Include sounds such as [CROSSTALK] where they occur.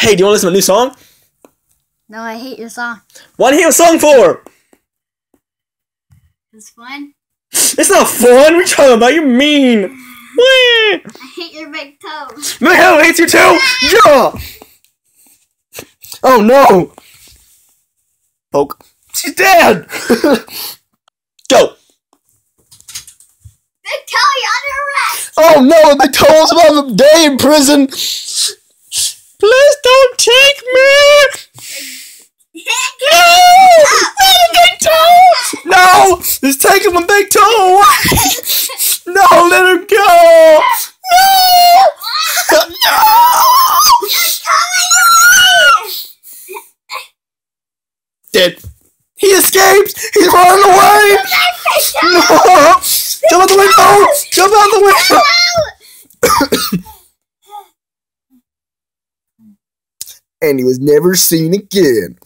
Hey, do you want to listen to a new song? No, I hate your song. What do you hear a song for? It's fun. It's not fun. What are you talking about? You're mean. [LAUGHS] I hate your big toes. My hell hates you too. Yeah. Oh no. Poke. She's dead. [LAUGHS] Go. Big toe, you're under arrest. Oh no, they told us about the day in prison. Please don't take me. No! Let big toe! He's taking my big toe away! [LAUGHS] No, let him go! No! No! [LAUGHS] Dead. He escaped! He's running away! No! Jump out the window! Jump out the window! [COUGHS] and he was never seen again.